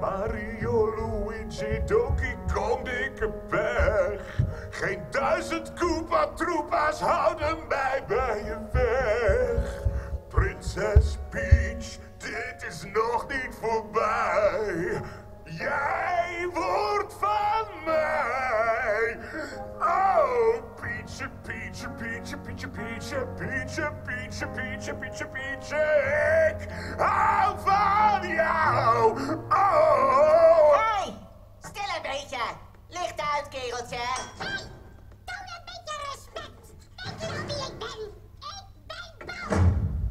Mario, Luigi, Donkey Kong, dikke pech. Geen duizend Koopa Troopa's houden mij bij je weg. Prinses Peach, dit is nog niet voorbij. Jij wordt van mij. Oh, Peach, Peach, Peach, Peach, Peach, Peach, Peach, Peach, Peach. Ik. Licht uit, kereltje.